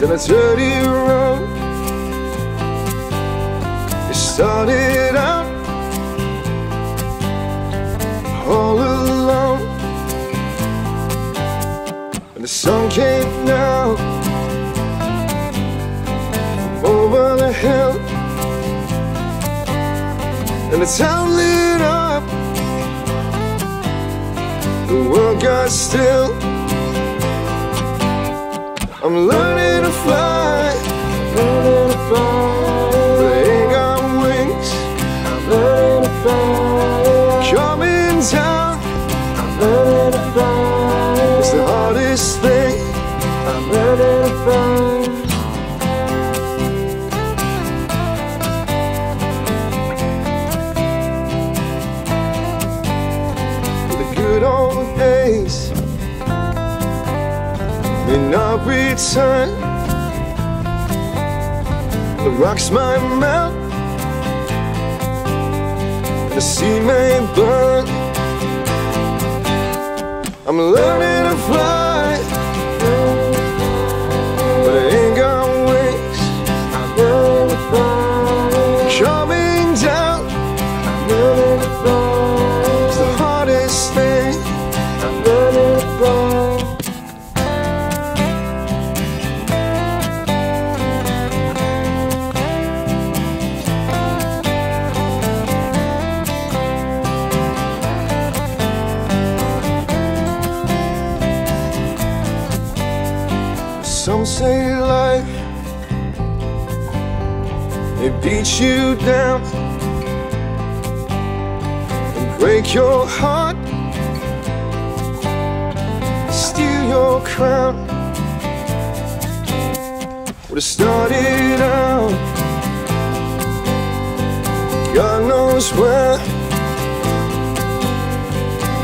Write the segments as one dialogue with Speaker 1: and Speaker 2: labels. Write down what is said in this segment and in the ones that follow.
Speaker 1: down a dirty road. It started out all alone, and the sun came from over the hill, and the town lit up. The world got still. I'm learning fly, learning to fly. But I got wings. I'm learning to fly. Coming down, I'm learning to fly. It's the hardest thing. I'm learning to fly. The good old days may not return. The rocks might melt, and the sea may burn. I'm learning to fly, Some say life It beats you down and break your heart, steal your crown. Would have started out, God knows where,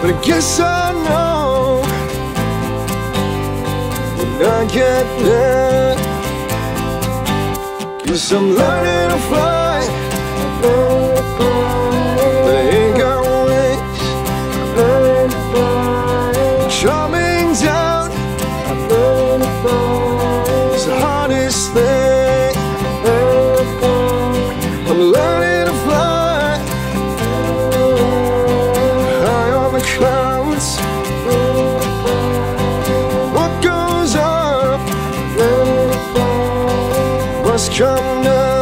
Speaker 1: but I guess I know I get there. Cause I'm learning to fly. Oh. What